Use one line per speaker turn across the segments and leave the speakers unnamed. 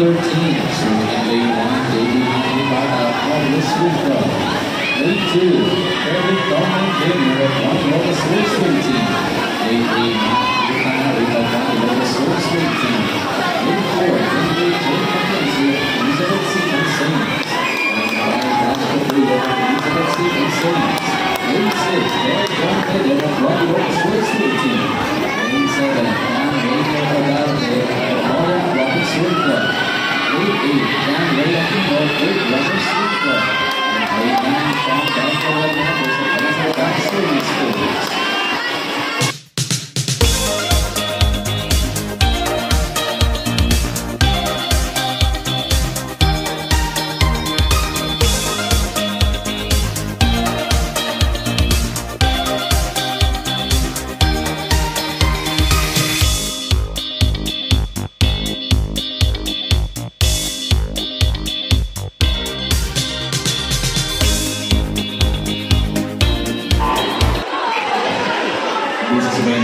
13, so in day one, debut company by Unlisted Pro. Day two, Kevin Dolman Jr. of One Local Sword Swing Team. Day three, Matt Ricard of One Local Sword Swing Team. Day four, Timothy J. McKenzie of Elizabeth C. and Simmons. Day five, Joshua Brewer of Elizabeth C. and Simmons. Day six, Gary Lane eight,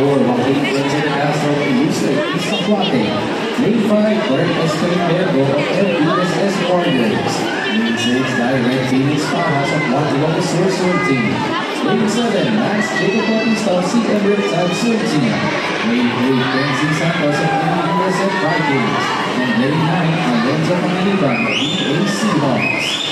Lane 4, Joaquin Fuente de Castro of Elusa East Aquatic. Lane 5, Bert of FBSS Warriors. Lane 6, Direct of Team. Lane 7, Max Jacob of CM Riptide Team. Lane 8, Kenzie Santos of USF Vikings. And Lane 9, Alonzo Pangiliban of EA Seahawks.